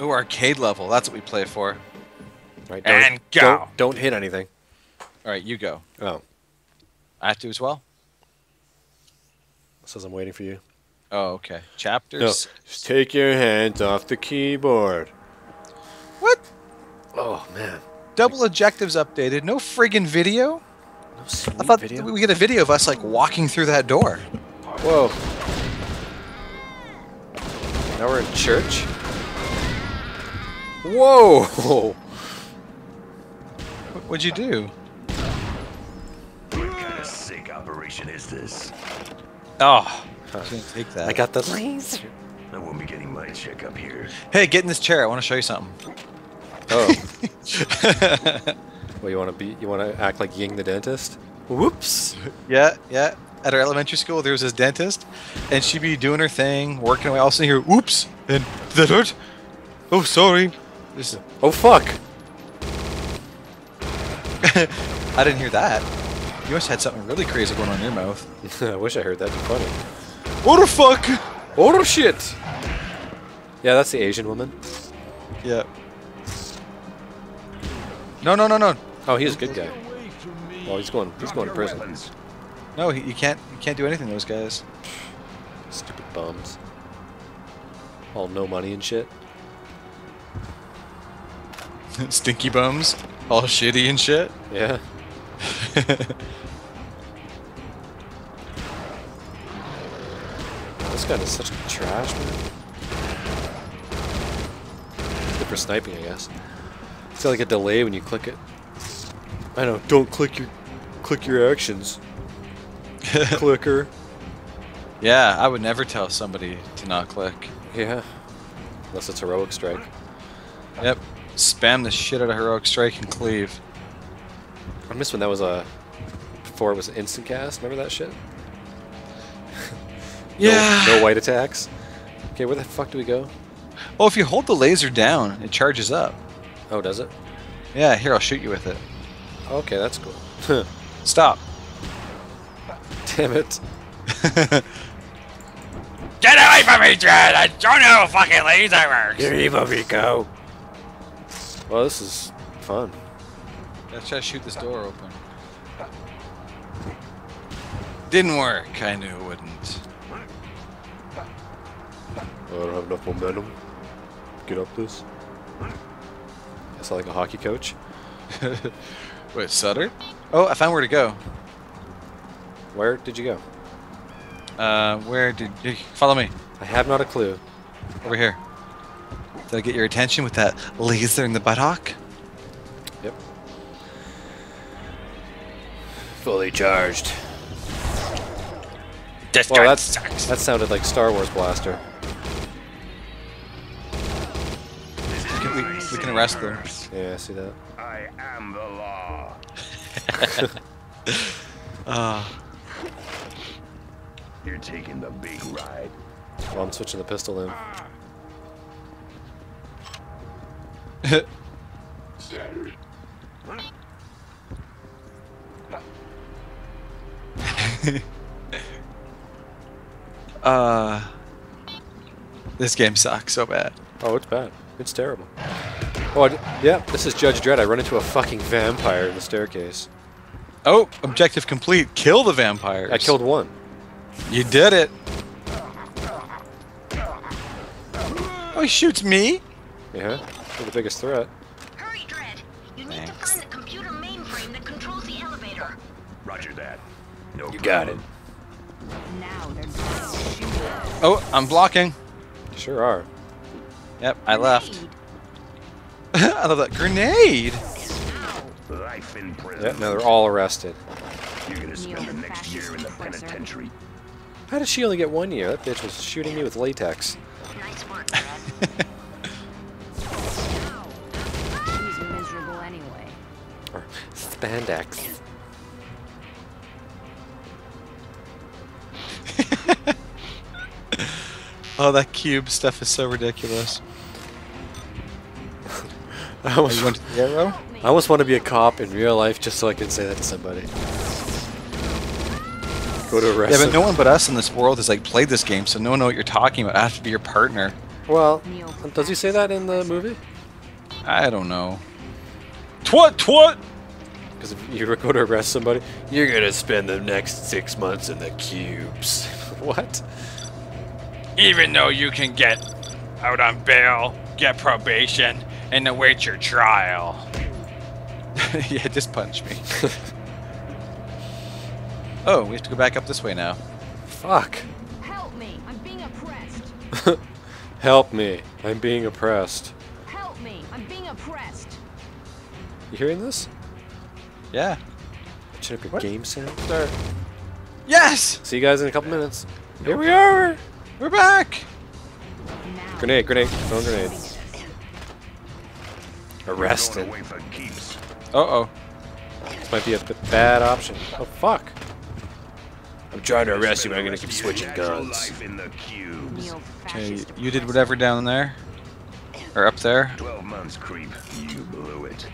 Ooh, arcade level. That's what we play for. Right, And go. Don't, don't hit anything. All right, you go. Oh, I have to as well. says I'm waiting for you. Oh, okay. Chapters? No, Chapters. just take your hands off the keyboard. What? Oh man, Double objectives updated. No friggin' video. no sweet I thought video. we get a video of us like walking through that door. Whoa. Now we're in church. Whoa! What- What'd you do? What kind of sick operation is this? Ah. Oh, didn't take that. I got the laser. I won't be getting my checkup here. Hey, get in this chair. I want to show you something. Oh. well, you want to be? You want to act like Ying the dentist? Whoops. Yeah, yeah. At our elementary school, there was this dentist, and she'd be doing her thing, working away. All of a sudden, hear, "Oops!" and did that hurt? Oh, sorry. This is- Oh fuck! I didn't hear that. You must have had something really crazy going on in your mouth. I wish I heard that. Funny. What the fuck? Oh shit! Yeah, that's the Asian woman. Yeah. No, no, no, no, Oh, he's a good guy. Well, he's going. He's going to prison. No. he- You can't. You can't do anything. to Those guys. Stupid bums. All no money and shit. Stinky bums, all shitty and shit. Yeah. This gun is such trash, man. Good for sniping, I guess. It's got like a delay when you click it. I know. Don't click your click your actions. Clicker. Yeah, I would never tell somebody to not click. Yeah. Unless it's heroic strike. Yep. Spam the shit out of heroic strike and cleave. I miss when that was a before it was instant cast. Remember that shit? No- Yeah. No, white attacks. Okay, where the fuck do we go? Oh, if you hold the laser down, it charges up. Oh, does it? Yeah, here I'll shoot you with it. Okay, that's cool. Stop. Damn it. Get away from me, Dredd! I don't know how fucking laser works! You're evil, Rico. Well, this is fun. Let's try to shoot this door open. Didn't work. I knew it wouldn't. I don't have enough momentum. Get up this. I sound like a hockey coach. Wait, Sutter? Oh, I found where to go. Where did you go? Uh, where did you follow me? I have not a clue. Over here. Did I get your attention with that laser in the buttock? Yep. Fully charged. This Well, gun that's sucks. that sounded like Star Wars blaster. We can, we, we can arrest them. Yeah, I see that. I am the law. Uh, You're taking the big ride. Well, I'm switching the pistol in. Uh, this game sucks so bad. Oh, it's bad. It's terrible. Oh, I d yeah, this is Judge Dredd. I run into a fucking vampire in the staircase. Oh, objective complete. Kill the vampires. I killed one. You did it. Oh, he shoots me? Yeah, you're the biggest threat. Hurry, Dredd. You need to find the computer mainframe that controls the elevator. Roger that. No You got it. Now they're Oh, I'm blocking. Sure are. Yep, I left. I love that grenade. Life in prison. Yeah, now they're all arrested. You're gonna spend the next year in the penitentiary. How did she only get one year? That bitch was shooting me with latex. Nice work, spandex. Oh, that cube stuff is so ridiculous. I oh, almost, you going to? I almost want to be a cop in real life just so I can say that to somebody. Go to arrest Yeah, but no one but us in this world has like played this game, so no one know what you're talking about. I have to be your partner. Well, does he say that in the movie? I don't know. Twat twat. Because if you go to arrest somebody, you're gonna spend the next six months in the cubes. what? Even though you can get out on bail, get probation, and await your trial. yeah, just punch me. oh, we have to go back up this way now. Fuck. Help me! I'm being oppressed. Help me. I'm being oppressed. Help me! I'm being oppressed. You hearing this? Yeah. Turn up your What? game sound. Start. Yes, See you guys in a couple minutes. Here we are. we're back. Now. Grenade, grenade, throw a grenade. Going Arrested. away. Uh oh. This might be a bad option. Oh fuck. I'm trying to arrest you, but I'm gonna keep switching Natural guns. Life in the cubes. Okay, you did whatever down there, or up there. Twelve months, creep. You blew it.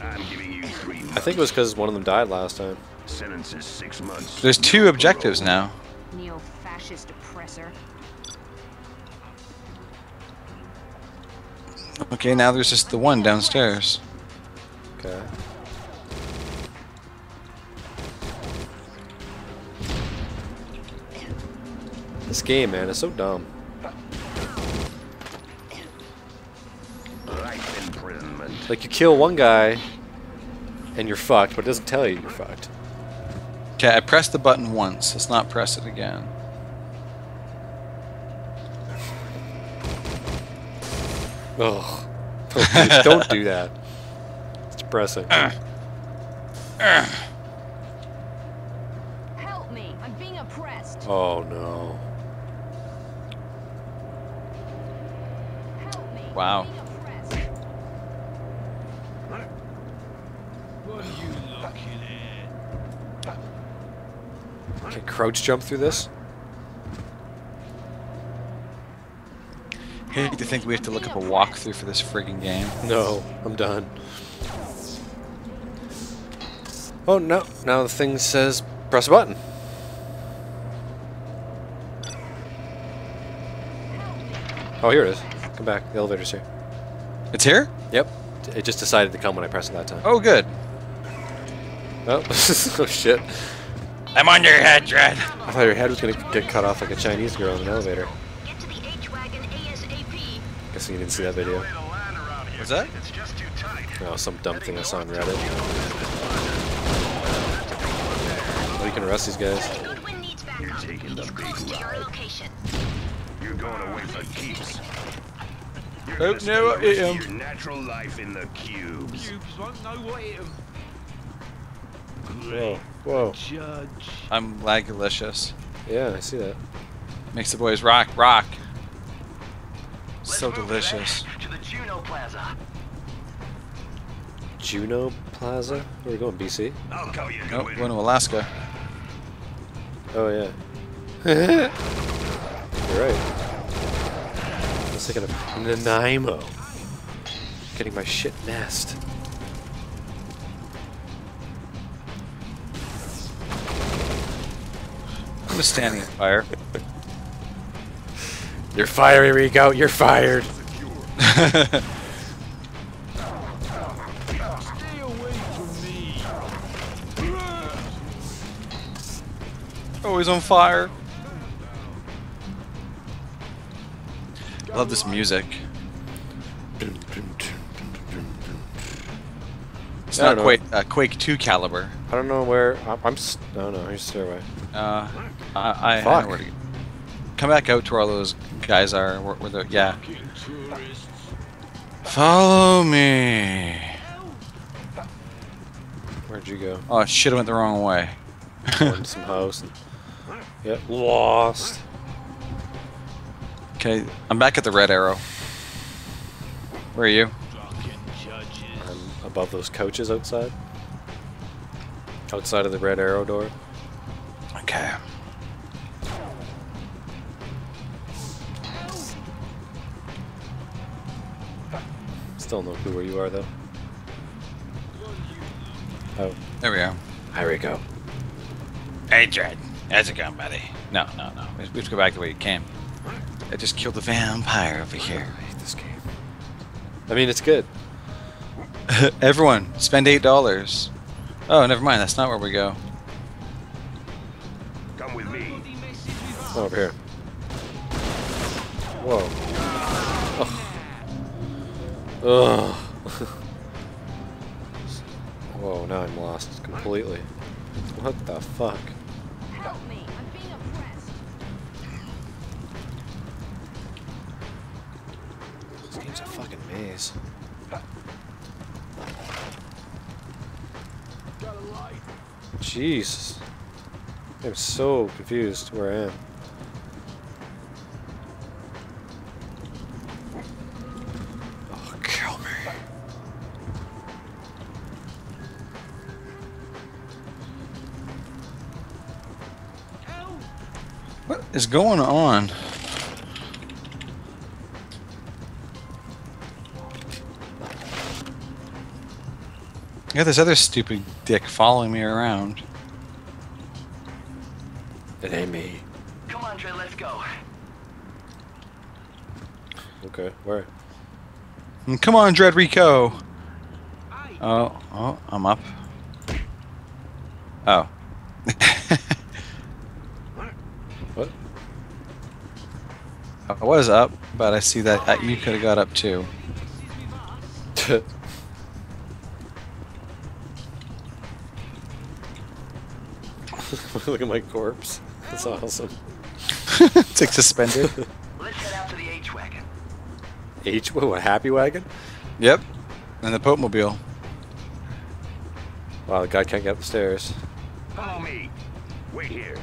I think it was because one of them died last time. Sentence is six months. There's two objectives now. Neo-fascist oppressor. Okay, now there's just the one downstairs. Okay. This game, man, is so dumb. Imprisonment. Like you kill one guy, and you're fucked, but it doesn't tell you you're fucked. Okay, I pressed the button once. Let's not press it again. Ugh. Don't do, don't do that. It's depressing. Help me! I'm being oppressed. Oh no. Help me! Wow. being oppressed. Can crouch jump through this? hate to think we have to look up a walkthrough for this frigging game. No, I'm done. Oh no! Now the thing says press a button. Oh, here it is. Come back. The elevator's here. It's here? Yep. It just decided to come when I pressed it that time. Oh, good. Oh, oh shit. I'm on your head, Dredd. I thought your head was gonna get cut off like a Chinese girl in an elevator. Get to the H-Wagon ASAP. Guessing you didn't see that video. What's that? It's just too tight. Oh, some dumb thing I saw on Reddit. Oh, you can arrest these guys. You're taking the He's big close to your ride. location. You're going away for keeps. You're Oh, gonna no, spend the I rest of am. Your natural life in the cubes. Whoa, whoa. I'm lagulicious. Yeah, I see that. Makes the boys rock, rock. So delicious. To the Juno Plaza. Juno Plaza? Where are we going, BC? I'll cover you, Nope, Goodwin. going to Alaska. Oh, yeah. You're right. I was thinking of Nanaimo. Getting my shit nest. I'm standing in fire. You're fiery, Rico. You're fired. Always on fire. Love this music. It's not know. Quake, uh, Quake 2 caliber. I don't know where. I'm. I'm s- no, no. Here's stairway. Uh, I, I, I know where to. Come back out to where all those guys are. Where, where the yeah. Follow me. Where'd you go? Oh shit! I went the wrong way. Some house. And, yep. Lost. Okay, I'm back at the red arrow. Where are you? I'm above those couches outside. Outside of the red arrow door. Okay. Still no clue where you are though. Oh, There we go. there we go. Hey, Dredd. How's it going, buddy? No, no, no. We have to go back the way you came. I just killed a vampire over here. I hate this game. I mean, it's good. Everyone, spend eight dollars. Oh, never mind. That's not where we go. Over here. Whoa. Ugh. Ugh. Whoa, now I'm lost completely. What the fuck? Help me. I'm being oppressed. This game's a fucking maze. Jesus. I'm so confused where I am. What is going on? I got this other stupid dick following me around. It ain't me. Come on, Trey, let's go. Okay, where? Mm, Come on, Dredd Rico. Oh, oh, I'm up. Oh. What? I was up, but I see that uh, you could have got up too. Look at my corpse. That's awesome. it's like suspended. Let's head out to the H-Wagon. H what happy wagon? yep. And the Pope Mobile. Wow, the guy can't get up the stairs. Follow me. Wait here.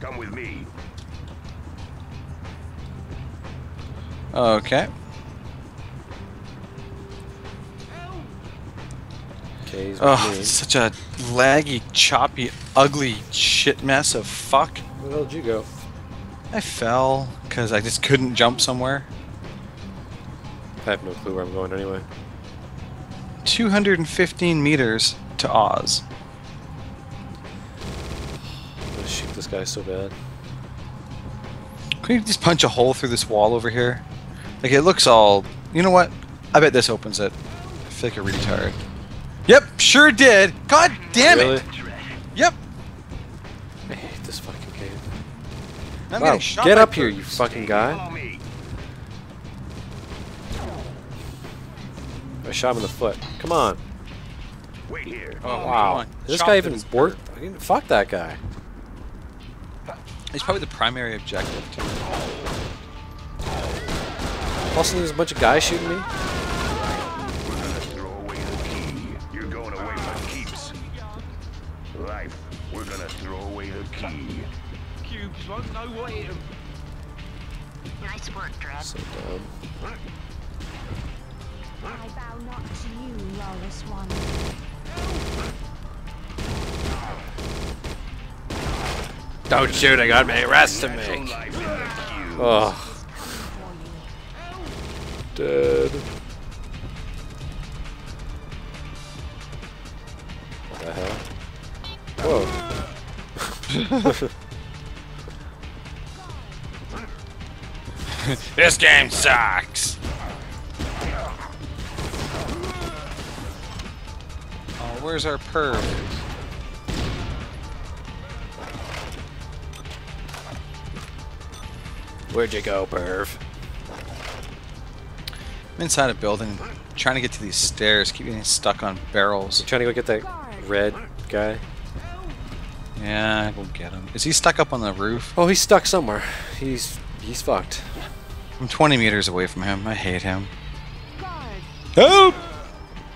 Come with me. Okay. Okay, Oh, such a laggy, choppy, ugly shit mess of fuck. Where the hell did you go? I fell because I just couldn't jump somewhere. I have no clue where I'm going anyway. 215 meters to Oz. I'm gonna shoot this guy so bad. Can you just punch a hole through this wall over here? Like it looks all. You know what? I bet this opens it. I feel like a retard. Yep, sure did. God damn Really? it. Yep. I hate this fucking game. I'm Wow, getting shot get up here, you fucking guy. Follow. I shot him in the foot. Come on. Wait here. Oh, wow. Is this Chop guy it even as worth? Fuck that guy. It's probably the primary objective too. Plus, there's a bunch of guys shooting me. We're gonna throw away the key. You're going away for keeps. We're gonna throw away the key. Cubes won't know what hit 'em. Nice work, Dredd. So dumb. I bow not to you, lawless one. Don't shoot! I got me arrest to Natural make. life in the cube. Oh, For you. Dead. What the hell? Whoa. This game sucks. Oh, where's our perv? Where'd you go, perv? I'm inside a building, trying to get to these stairs. Keep getting stuck on barrels. You trying to go get that red guy? Yeah, we'll get him. Is he stuck up on the roof? Oh, he's stuck somewhere. He's he's fucked. I'm 20 meters away from him. I hate him. Help!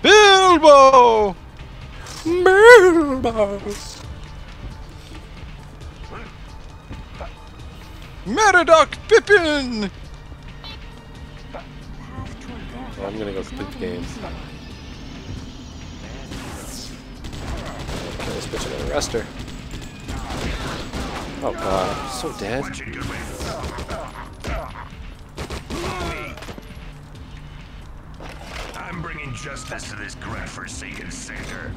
Bilbo! Meriadoc Pippin! I'm gonna go is complete not the game. easy. Kill this bitch and arrest. Oh god, I'm so dead. Watch it, good man. I'm bringing justice to this godforsaken center.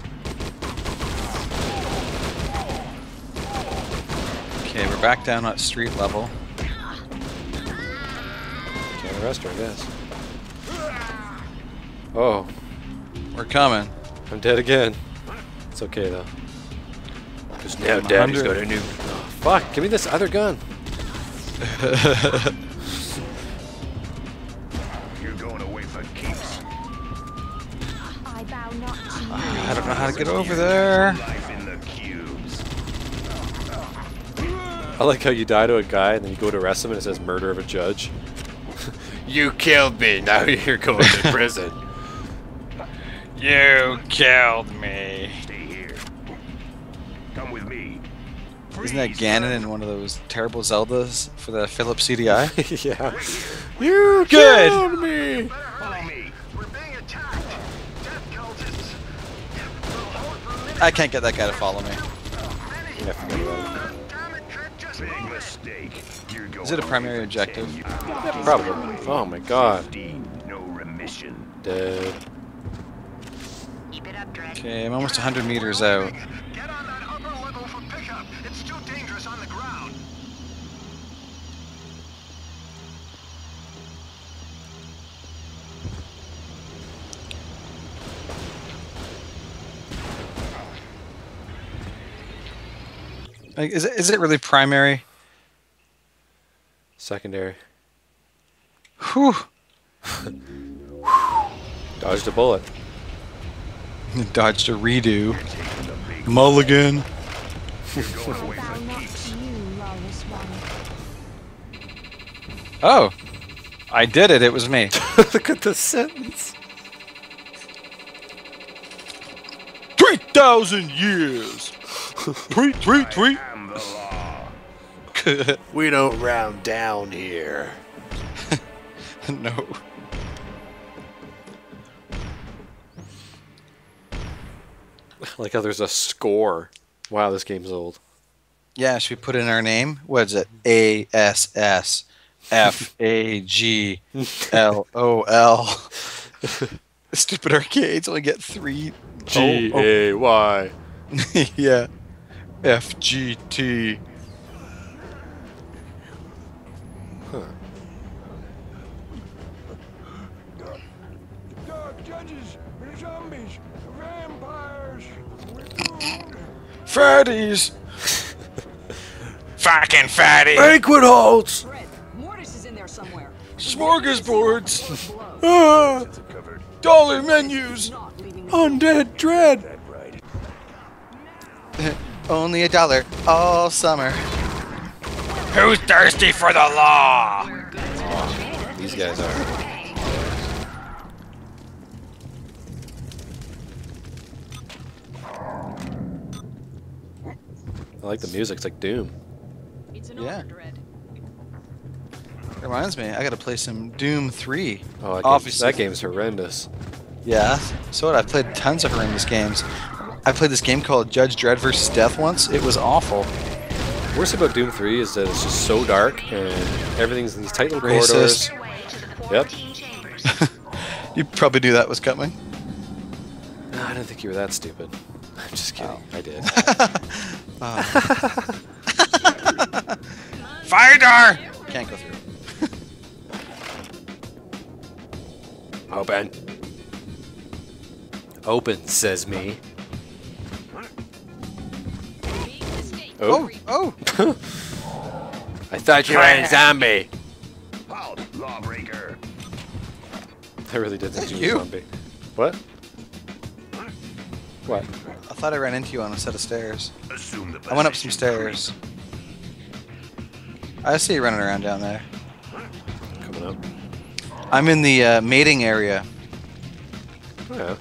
Okay, we're back down at street level. Can't arrest her, I guess. Oh, We're coming. I'm dead again. It's okay though. Because now Daddy's got a new. Oh, fuck! Give me this other gun. You're going away for keeps. I bow not to you. I don't know how to get over there. Life in the cubes. I like how you die to a guy and then you go to arrest him and it says murder of a judge. you killed me. Now you're going to prison. You killed me. Stay here. Come with me. Isn't that Ganon in one of those terrible Zeldas for the Philips CDI? yeah. You Good. killed me. Follow me. We're being attacked. Death cultists. We'll hold for a minute. I can't get that guy to follow me. Yeah, forget about it. Damn it, Trent, just Big mistake. You're going Is it a away primary for objective? 10 years. Probably. Oh my god. No remission. Dead. Okay, I'm almost 100 meters out. Get on that upper level for pickup. It's too dangerous on the ground. Like, is it is it really primary? Secondary. Whew. Dodged a bullet. Dodged a redo. Mulligan. I bow not to you, lawless one. Oh, I did it. It was me. Look at the sentence. Three thousand years. I'm the law. We don't round down here. no. Like how there's a score. Wow, this game's old. Yeah, should we put in our name? What is it? A S S F A G L O L. Stupid arcades only get three. G A Y. oh. oh. yeah. F G T. Dark judges, zombies, vampires. Fatties. Fucking fatty. Banquet halls. Mortis is in there somewhere. Smorgasbords. Blow. Ah, dollar menus. Not leaving me. Undead dread. Only a dollar all summer. Who's thirsty for the law? These guys are. I like the music. It's like Doom. It's an Yeah. honor, Dredd. Reminds me, I gotta play some Doom 3. Oh, that, Obviously. Game's, that game's horrendous. Yeah, so what? I've played tons of horrendous games. I played this game called Judge Dredd vs. Death once. It was awful. Worst about Doom 3 is that it's just so dark and everything's in these tight little Racist. corridors. Yep. You probably knew that was coming. No, I didn't think you were that stupid. I'm just kidding. Oh. I did. Fighter! Can't go through. Open. Open, says me. Oh, Oh, oh. I thought you were a zombie. Halt, lawbreaker. I really did think Is you were a zombie. What? What? I thought I ran into you on a set of stairs. Assume the I went up some position, stairs. I see you running around down there. Coming up. I'm in the uh, mating area. Oh, yeah.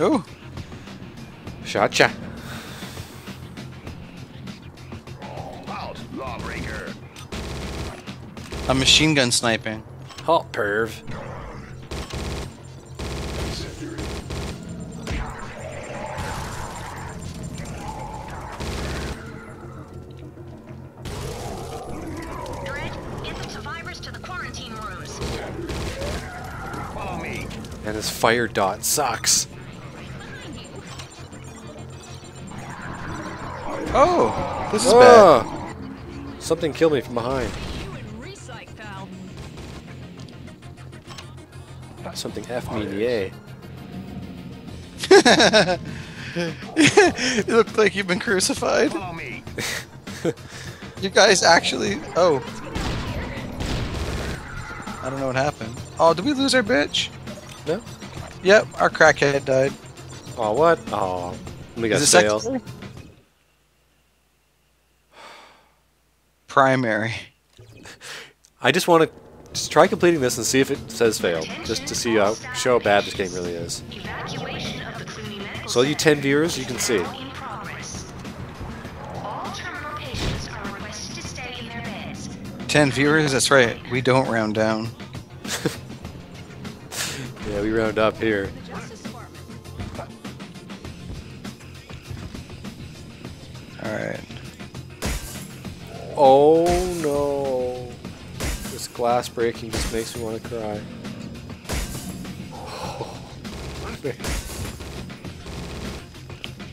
Oh, Shotcha. creep. Halt, lawbreaker. I'm machine gun sniping. Hot perv. And this fire dot sucks. Oh, this is bad. Ah! Something killed me from behind. You and Resyk, pal. something F mean yay. you look like you've been crucified. You guys actually. Oh. I don't know what happened. Oh, did we lose our bitch? No? Yep, our crackhead died. Oh, what? Oh, we got Is it failed. secondary? Primary. I just want to just try completing this and see if it says failed, just to see how show how bad this game really is. Evacuation of the Clooney Medical So all you 10 viewers, you can see. in progress. All terminal patients are requested to stay in their beds. 10 viewers, that's right. We don't round down. Yeah, we round up here. Alright. Oh no! This glass breaking just makes me want to cry.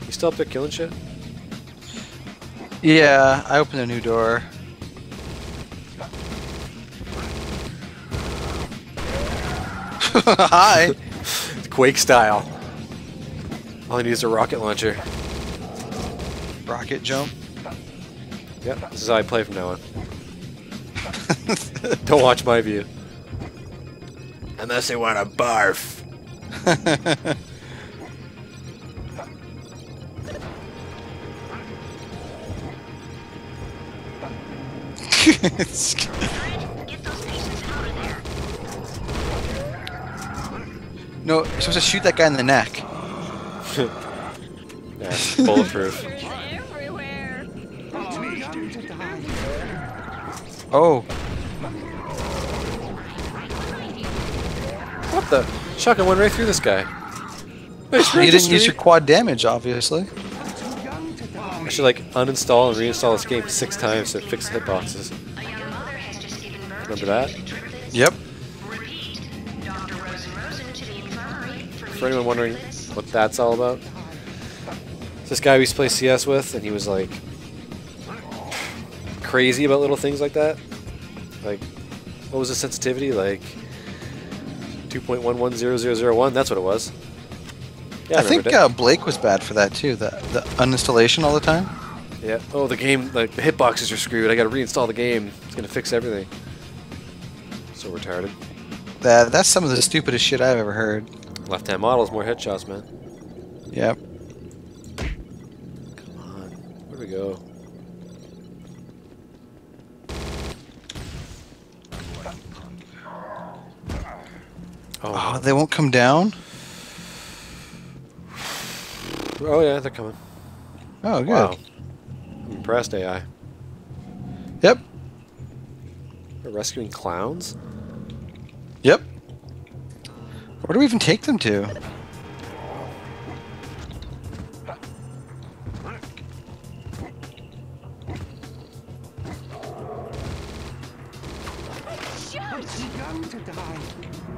You still up there killing shit? Yeah, I opened a new door. Hi. Quake style. All I need is a rocket launcher. Rocket jump. Yep, this is how I play from now on. Don't watch my view. Unless they want to barf. It's- Get those patients out of there. No, you're supposed to shoot that guy in the neck. Yeah, bulletproof. Oh, what the? Shotgun went right through this guy. You didn't use your quad damage, obviously. I should like uninstall and reinstall this game six times to fix the hitboxes. A young mother has just given birth Remember that? For, anyone wondering what that's all about, it's this guy we used to play CS with, and he was like crazy about little things like that. Like, what was the sensitivity? Like 2.110001. That's what it was. Yeah, I remember think uh, Blake was bad for that too. The the uninstallation all the time. Yeah. Oh, the game, like the hitboxes are screwed. I got to reinstall the game. It's gonna fix everything. So retarded. That that's some of the stupidest shit I've ever heard. Left-hand models, more headshots, man. Yep. Come on. Where do we go? Oh, Oh, they won't come down. oh yeah, they're coming. Oh, good. Wow. I'm impressed, AI. Yep. They're rescuing clowns? Yep. Where do we even take them to?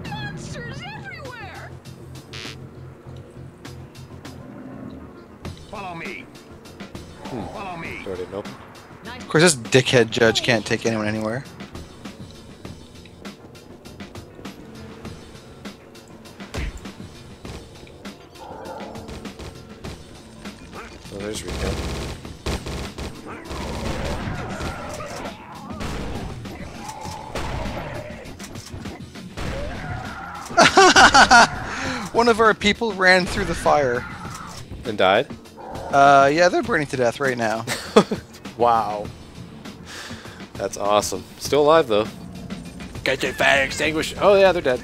Monsters everywhere. Follow me. Hmm. Follow me. Nope. Of course, this dickhead judge can't take anyone anywhere. One of our people ran through the fire. And died? Uh, yeah, they're burning to death right now. Wow. That's awesome. Still alive though. Get your fire extinguished. Oh yeah, they're dead.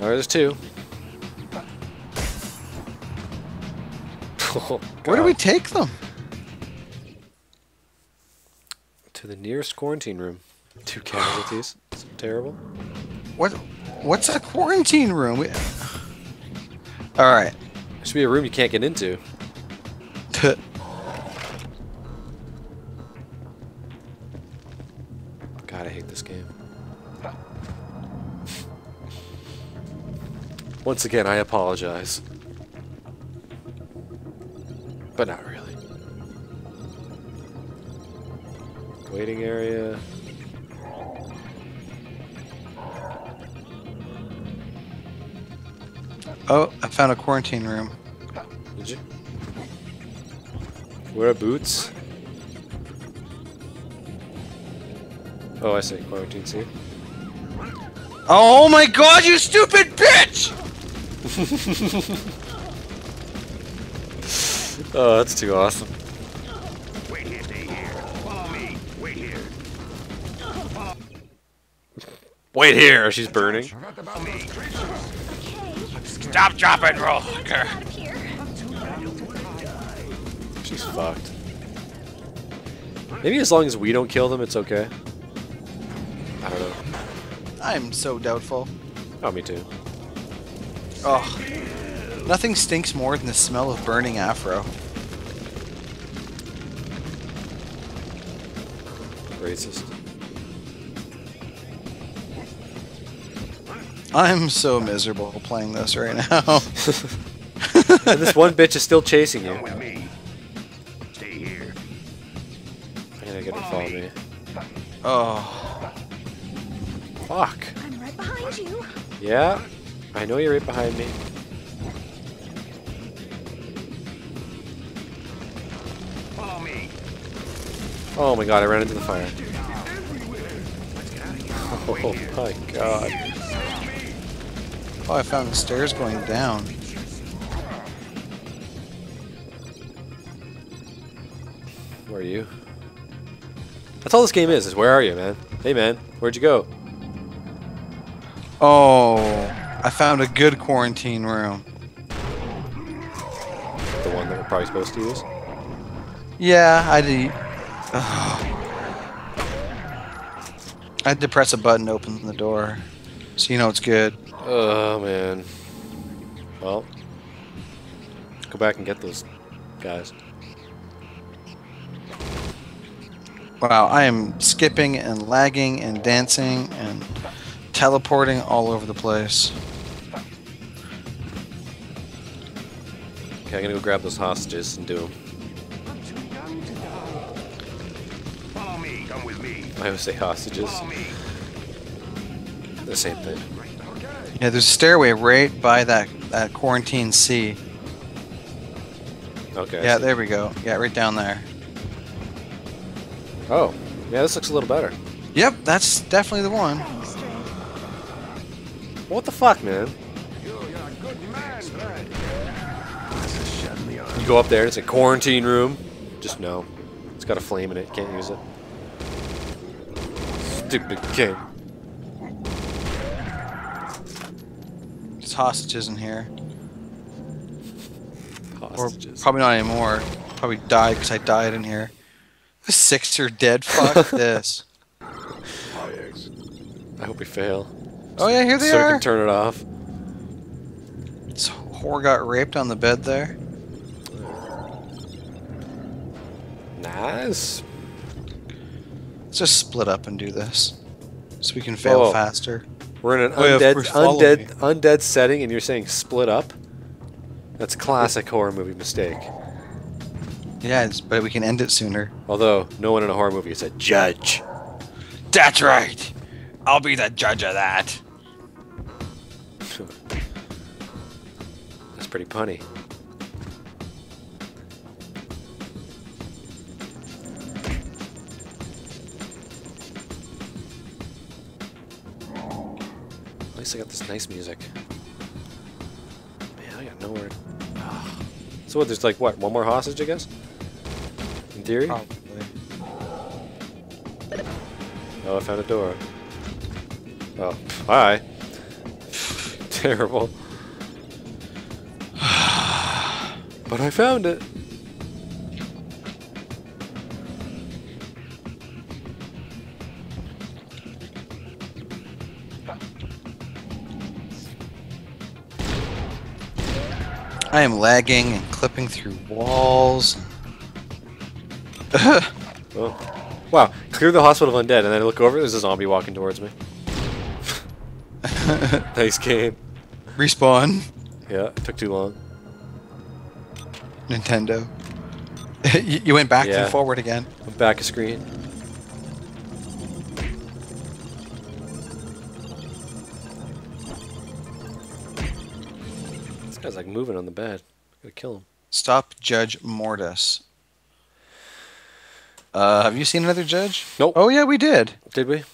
Oh, there's two. Oh, Where do we take them? To the nearest quarantine room. Two casualties. Terrible. What? What's a quarantine room? We... All right. There should be a room you can't get into. God, I hate this game. Once again, I apologize. But not really. Waiting area. Oh, I found a quarantine room. Did you? Where are boots? Oh, I see. Quarantine C. Oh my god, you stupid bitch! Oh, that's too awesome. Wait here, stay here. Follow me. Wait here. Wait here, she's burning. Follow me. Stop, drop, and roll. Out of here. She's fucked. Maybe as long as we don't kill them, it's okay. I don't know. I'm so doubtful. Oh, me too. Oh. Nothing stinks more than the smell of burning afro. Racist. I'm so miserable playing this right now. and this one bitch is still chasing you. Come with me. Stay here. I'm gonna get her to follow me. oh. Fuck. I'm right behind you. Yeah, I know you're right behind me. Follow me. Oh my god, I ran into the fire. Oh my god. Oh, I found the stairs going down. Where are you? That's all this game is, is where are you, man? Hey man, where'd you go? Oh, I found a good quarantine room. The one that we're probably supposed to use? Yeah, I did. I had to press a button to open the door, so you know it's good. Oh man. Well, go back and get those guys. Wow, I am skipping and lagging and dancing and teleporting all over the place. Okay, I'm gonna go grab those hostages and do them. Follow me. Come with me. I always say hostages. Me. The same thing. Yeah, there's a stairway right by that that quarantine C. Okay. Yeah, there we go. Yeah, right down there. Oh, yeah, this looks a little better. Yep, that's definitely the one. What the fuck, man? You go up there, it's a quarantine room. Just no. It's got a flame in it, can't use it. Stupid game. Hostages in here. Or probably not anymore. Probably died because I died in here. The six are dead. Fuck this. I hope we fail. Oh yeah, here they are. so we can turn it off. This whore got raped on the bed there. Nice. Let's just split up and do this, so we can fail Whoa. faster. We're in an Oh, yeah, undead, course, undead, undead setting, and you're saying split up. That's a classic horror movie mistake. Yeah, it's, but we can end it sooner. Although no one in a horror movie is a judge. That's right. I'll be the judge of that. That's pretty punny. Least I got this nice music. Man, I got nowhere. Ah. So what? There's like what? One more hostage, I guess. In theory. Probably. Oh, I found a door. Oh, hi. Terrible. but I found it. I am lagging and clipping through walls. Oh. Wow, clear the hospital of undead, and then I look over, there's a zombie walking towards me. nice game. Respawn. Yeah, it took too long. Nintendo. you you went back Yeah. and forward again. Back a screen. Guy's like moving on the bed. Gotta kill him. Stop Judge Mortis. Uh, have you seen another judge? Nope. Oh yeah, we did. Did we?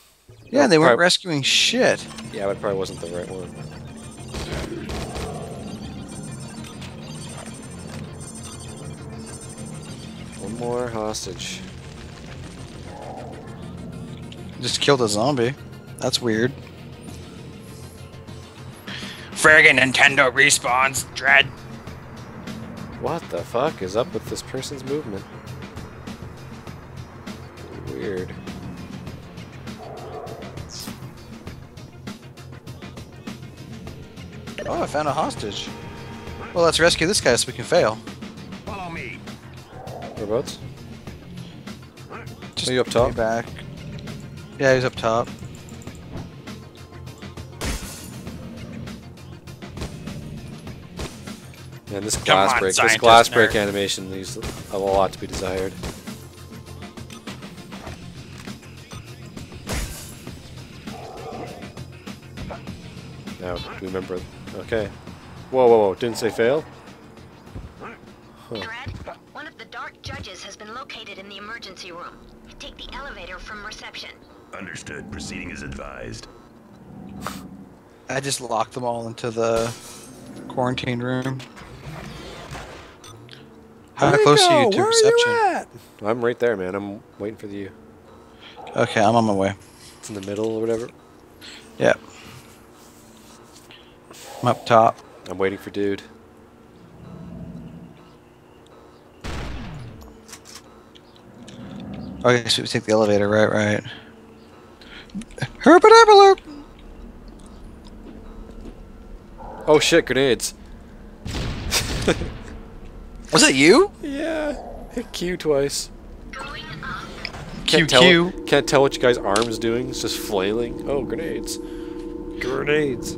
Yeah, they weren't rescuing shit. Yeah, but it probably wasn't the right one. One more hostage. Just killed a zombie. That's weird. Friggin' Nintendo respawns, Dredd. What the fuck is up with this person's movement? Weird. Oh, I found a hostage. Well, let's rescue this guy so we can fail. Follow me. Robots? Just Are you up top? back. Yeah, he's up top. Man, this glass on, break, this scientist glass break animation leaves a lot to be desired. Now, do we remember? Okay. Whoa, whoa, whoa! Didn't say fail. Dredd, one of the dark judges has been located in the emergency room. Take the elevator from reception. Understood. Proceeding as advised. I just locked them all into the quarantine room. How close are you to reception? I'm right there, man. I'm waiting for you. Okay, I'm on my way. It's in the middle or whatever. Yep. I'm up top. I'm waiting for dude. Okay, so we take the elevator, right, right. Herpadabaloop! Oh shit! Grenades. Was it you? Yeah. Hit Q twice. Going up. Can't QQ. Tell, can't tell what you guy's arm's doing. It's just flailing. Oh, grenades. Grenades.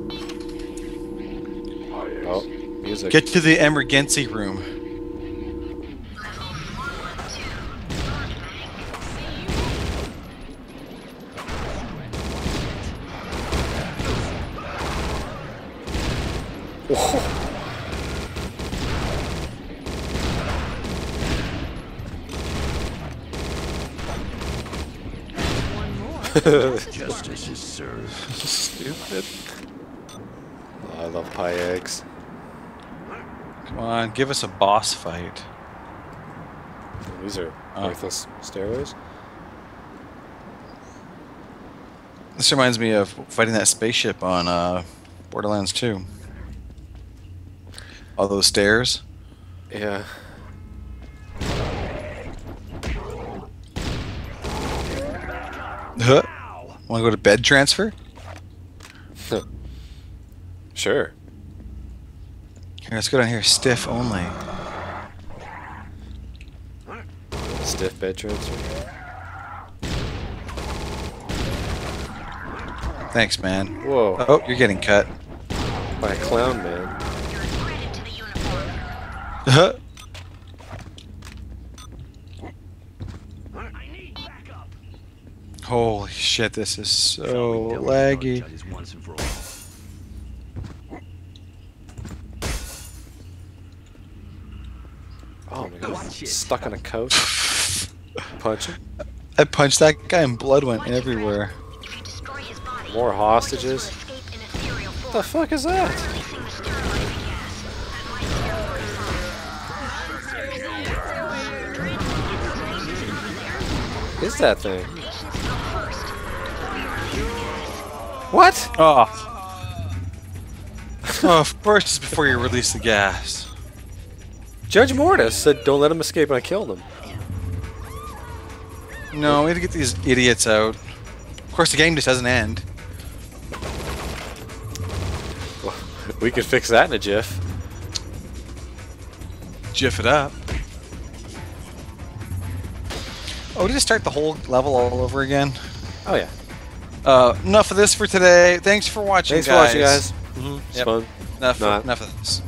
Oh, music. Get to the emergency room. Level 412. Justice is served. Stupid. Oh, I love pie eggs. Come on, give us a boss fight. These are Oh. worthless stairways. This reminds me of fighting that spaceship on uh, Borderlands 2. All those stairs. Yeah. Want to go to bed transfer? Sure. Here, let's go down here. Stiff only. Stiff bed transfer. Thanks, man. Whoa. Oh, you're getting cut. By a clown man. You're credit to the uniform. Huh? I need backup. Holy shit, this is so laggy. Oh, oh my god. Stuck on a couch. Punch him. I punched that guy and blood went everywhere. If you destroy his body, More hostages. Mortis will escape in ethereal form, What the fuck is that? releasing the sterilizing gas. That might Is that thing? What? Oh. oh, of course, it's before you release the gas. Judge Mortis said don't let him escape and I killed him. No, we have to get these idiots out. Of course, the game just doesn't end. We could fix that in a jiff. Jiff it up. Oh, did it start the whole level all over again? Oh yeah. Uh, enough of this for today. Thanks for watching, Thanks for watching guys. Mm-hmm. It's Yep. fun. Enough, Not. enough of this.